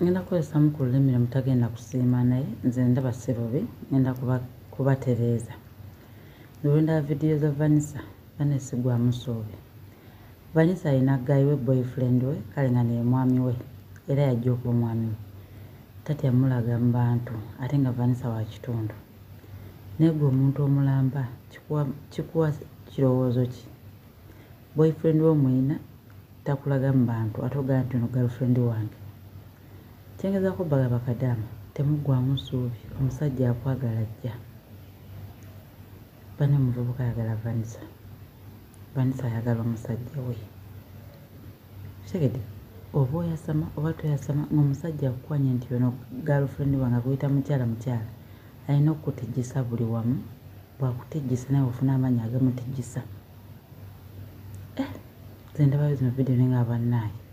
ngenda kukolesamu ku lulimi lwe mutagenda kusiima naye nze ndaba si bubi ngenda kubatereeza. Lwe ndaba vidiyo za vanisa banesigwamu suubi vanisa alina gayi we boyfriend we kale nga naye mwami we era yajja okuba omwami we. Tatya mulaga mu bantu ate nga vanisa wa kitundu. Naye gwe omuntu omulamba kikuwa kirowoozo ki? Boyfriend we omuyina takulaga mu bantu ate ogamba nti ono girlfriend wange kyengezaako baga bakadaama temuggwamu ssuubi omusajja akwagala jja bane omuvubuka ayagala vanisa vanisa ayagala omusajja we. Kitegedde oba oyasama oba toyasama ngaomusajja akukwanye nti ono girlfriend wange akuyita mukyala mukyala alina okukutijjisa buli wamu bwakutijjisa naye ofuna amaanyi agamutijjisa eh, ze ndabayo zino vidiyo naye nga bannaaye